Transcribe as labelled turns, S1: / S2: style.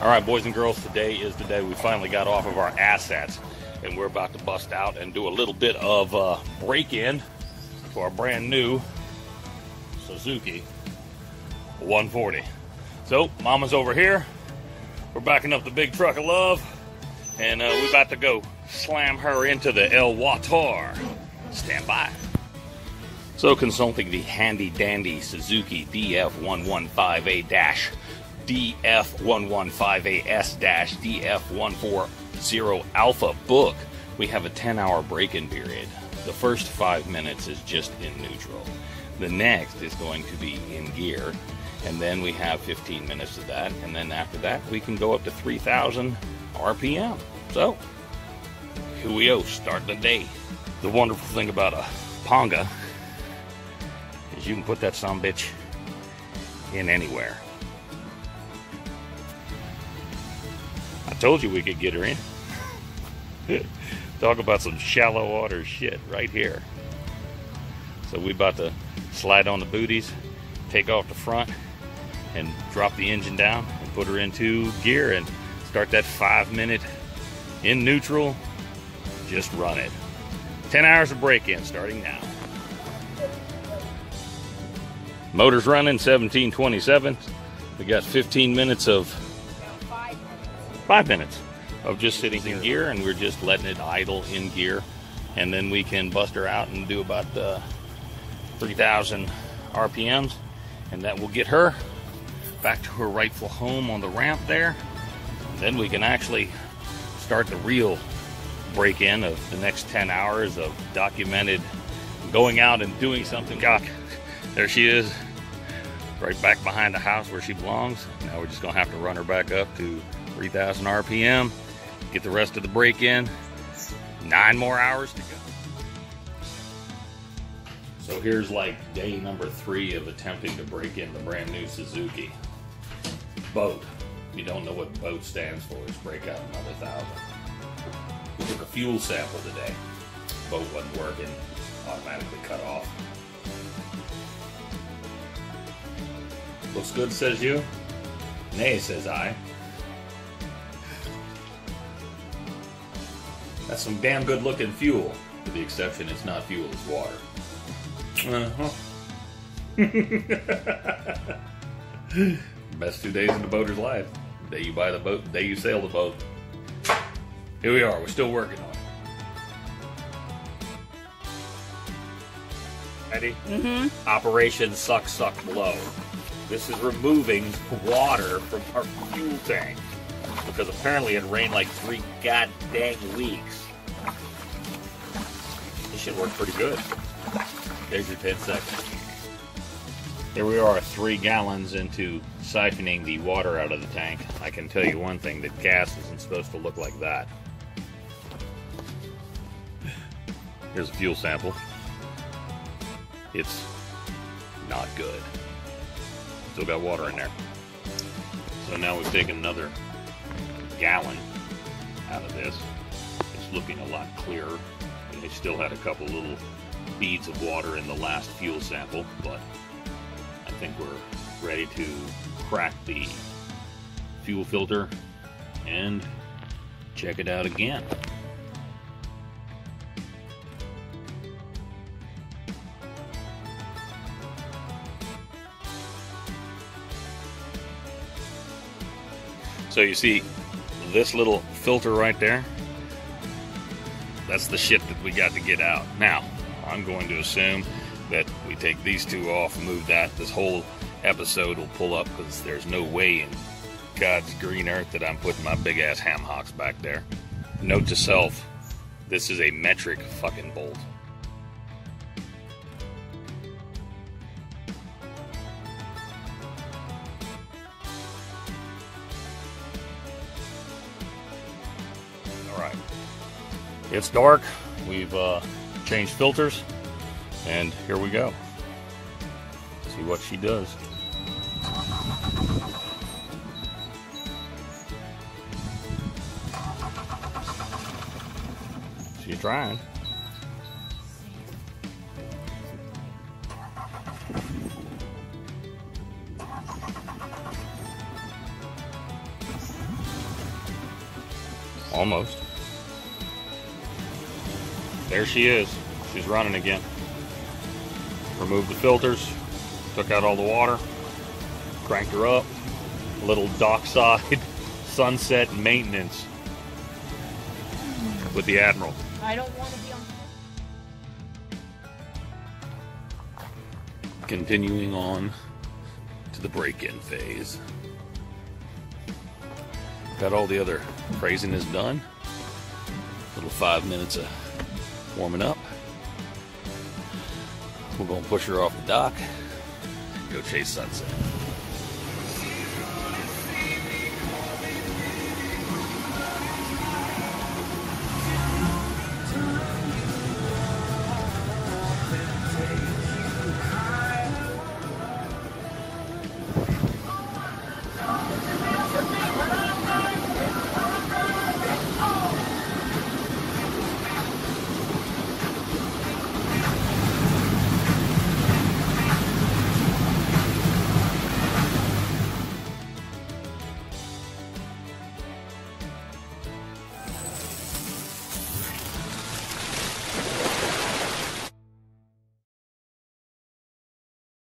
S1: All right, boys and girls, today is the day we finally got off of our assets, and we're about to bust out and do a little bit of uh, break-in to our brand new Suzuki 140. So, Mama's over here. We're backing up the big truck of love, and uh, we're about to go slam her into the El Watar. Stand by. So, consulting the handy dandy Suzuki DF115A DF115AS DF140 Alpha book, we have a 10 hour break in period. The first five minutes is just in neutral. The next is going to be in gear, and then we have 15 minutes of that, and then after that, we can go up to 3,000 RPM. So, here we go, start the day. The wonderful thing about a Panga is you can put that some bitch in anywhere. Told you we could get her in. Talk about some shallow water shit right here. So we about to slide on the booties, take off the front, and drop the engine down and put her into gear and start that five minute in neutral. Just run it. 10 hours of break in starting now. Motor's running 1727. We got 15 minutes of five minutes of just sitting in gear and we're just letting it idle in gear and then we can bust her out and do about uh, 3,000 RPMs and that will get her back to her rightful home on the ramp there. Then we can actually start the real break in of the next 10 hours of documented going out and doing something. God, there she is, right back behind the house where she belongs. Now we're just gonna have to run her back up to 3,000 RPM, get the rest of the break in. Nine more hours to go. So here's like day number three of attempting to break in the brand new Suzuki. Boat. If you don't know what boat stands for, it's break out another thousand. We took a fuel sample today. Boat wasn't working, automatically cut off. Looks good, says you. Nay, says I. That's some damn good looking fuel. With the exception, it's not fuel, it's water. Uh-huh. Best two days in the boater's life. The day you buy the boat, the day you sail the boat. Here we are, we're still working on it. Ready?
S2: Mm-hmm.
S1: Operation Suck Suck Blow. This is removing water from our fuel tank. Because apparently it rained like three god dang weeks. This should work pretty good. There's your 10 seconds. Here we are, three gallons into siphoning the water out of the tank. I can tell you one thing, that gas isn't supposed to look like that. Here's a fuel sample. It's not good. Still got water in there. So now we've taken another gallon out of this. It's looking a lot clearer. And they still had a couple little beads of water in the last fuel sample, but I think we're ready to crack the fuel filter and check it out again. So you see this little filter right there? That's the shit that we got to get out. Now, I'm going to assume that we take these two off, move that. This whole episode will pull up because there's no way in God's green earth that I'm putting my big ass ham hocks back there. Note to self, this is a metric fucking bolt. Right. It's dark. We've uh, changed filters, and here we go. See what she does. She's trying. Almost. There she is. She's running again. Removed the filters, took out all the water, cranked her up. A little dockside sunset maintenance with the Admiral.
S2: I don't want to be on.
S1: Continuing on to the break-in phase. Got all the other craziness done. Little five minutes of warming up. We're gonna push her off the dock, go chase sunset.